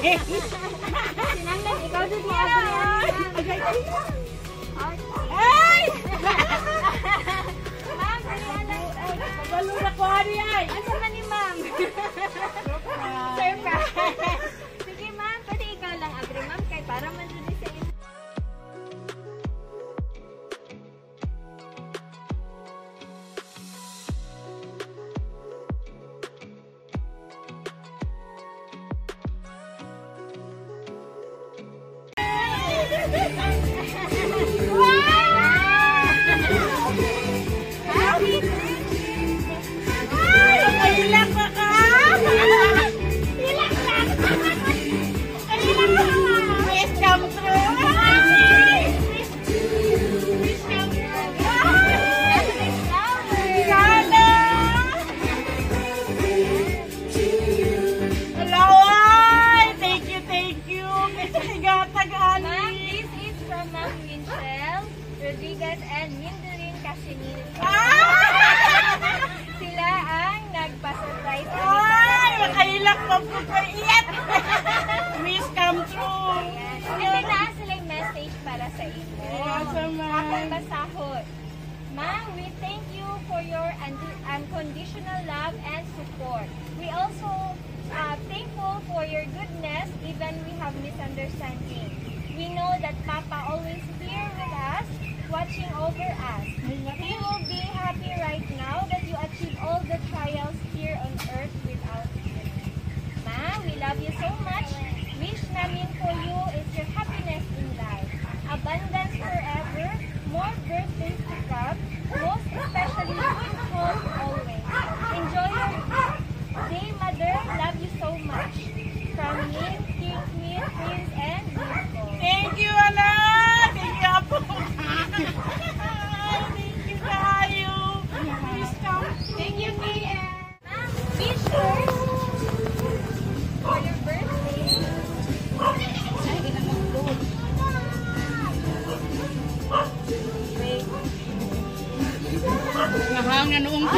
哈哈哈哈哈 Wow! Happy birthday! Ay, lang Mindelin Casimir. Sila ang nagpa-surprise sa Ay, nakailak mo po pa iyan. Wish come true. May naglaan silang message para sa inyo. Awesome, ma'am. Ako masahot. Ma'am, we thank you for your unconditional love and support. We also uh, thankful for your goodness even we have misunderstanding. We know that Papa always watching over us. He will be happy ang nanoong